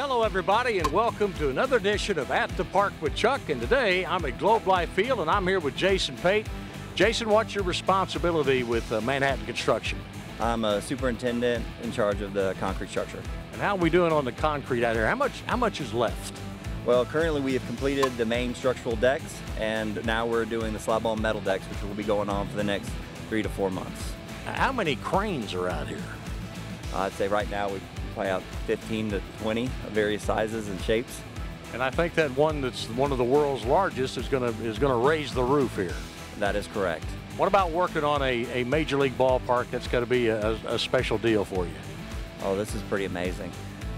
Hello, everybody, and welcome to another edition of At the Park with Chuck. And today I'm at Globe Life Field, and I'm here with Jason Pate. Jason, what's your responsibility with uh, Manhattan Construction? I'm a superintendent in charge of the concrete structure. And how are we doing on the concrete out here? How much how much is left? Well, currently we have completed the main structural decks, and now we're doing the slab-on metal decks, which will be going on for the next three to four months. How many cranes are out here? I'd say right now we probably have 15 to 20 of various sizes and shapes. And I think that one that's one of the world's largest is gonna is gonna raise the roof here. That is correct. What about working on a, a major league ballpark? That's got to be a, a special deal for you. Oh, this is pretty amazing.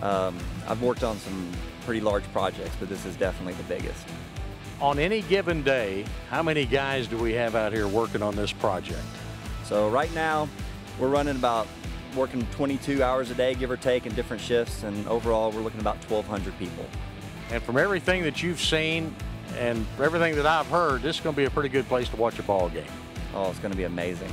Um, I've worked on some pretty large projects, but this is definitely the biggest. On any given day, how many guys do we have out here working on this project? So right now, we're running about working 22 hours a day, give or take, in different shifts, and overall, we're looking at about 1,200 people. And from everything that you've seen and everything that I've heard, this is going to be a pretty good place to watch a ball game. Oh, it's going to be amazing.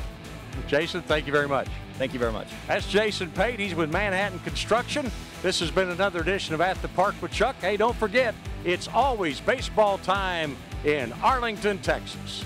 Jason, thank you very much. Thank you very much. That's Jason Pate. He's with Manhattan Construction. This has been another edition of At the Park with Chuck. Hey, don't forget, it's always baseball time in Arlington, Texas.